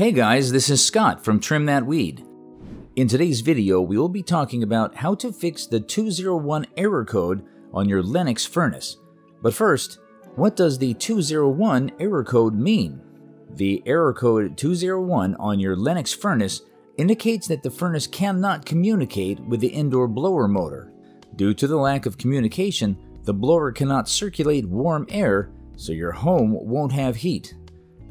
Hey guys, this is Scott from Trim That Weed. In today's video, we will be talking about how to fix the 201 error code on your Lennox furnace. But first, what does the 201 error code mean? The error code 201 on your Lennox furnace indicates that the furnace cannot communicate with the indoor blower motor. Due to the lack of communication, the blower cannot circulate warm air, so your home won't have heat.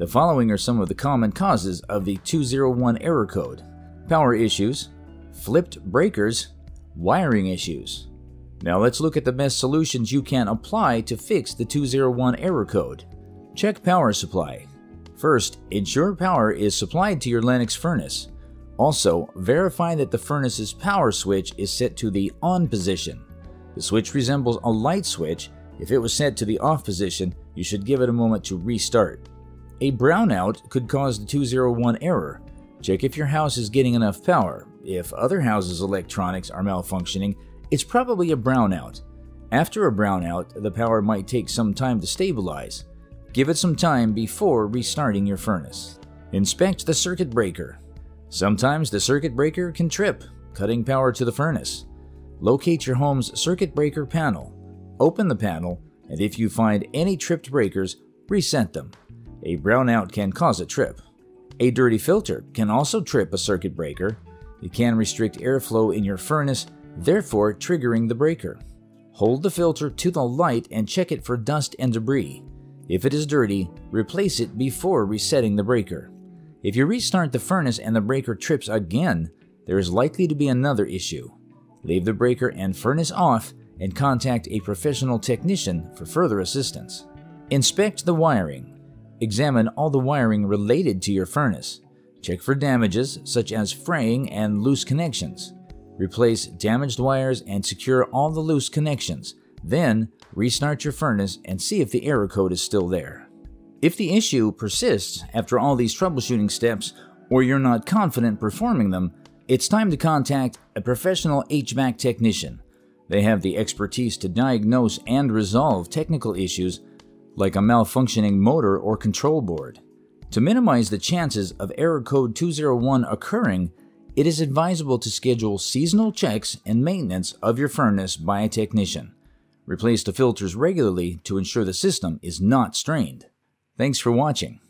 The following are some of the common causes of the 201 error code power issues, flipped breakers, wiring issues. Now let's look at the best solutions you can apply to fix the 201 error code. Check power supply. First, ensure power is supplied to your Lennox furnace. Also, verify that the furnace's power switch is set to the on position. The switch resembles a light switch. If it was set to the off position, you should give it a moment to restart. A brownout could cause the 201 error. Check if your house is getting enough power. If other houses' electronics are malfunctioning, it's probably a brownout. After a brownout, the power might take some time to stabilize. Give it some time before restarting your furnace. Inspect the circuit breaker. Sometimes the circuit breaker can trip, cutting power to the furnace. Locate your home's circuit breaker panel. Open the panel, and if you find any tripped breakers, reset them. A brownout can cause a trip. A dirty filter can also trip a circuit breaker. It can restrict airflow in your furnace, therefore triggering the breaker. Hold the filter to the light and check it for dust and debris. If it is dirty, replace it before resetting the breaker. If you restart the furnace and the breaker trips again, there is likely to be another issue. Leave the breaker and furnace off and contact a professional technician for further assistance. Inspect the wiring. Examine all the wiring related to your furnace. Check for damages such as fraying and loose connections. Replace damaged wires and secure all the loose connections. Then, restart your furnace and see if the error code is still there. If the issue persists after all these troubleshooting steps, or you're not confident performing them, it's time to contact a professional HVAC technician. They have the expertise to diagnose and resolve technical issues like a malfunctioning motor or control board. To minimize the chances of error code 201 occurring, it is advisable to schedule seasonal checks and maintenance of your furnace by a technician. Replace the filters regularly to ensure the system is not strained. Thanks for watching.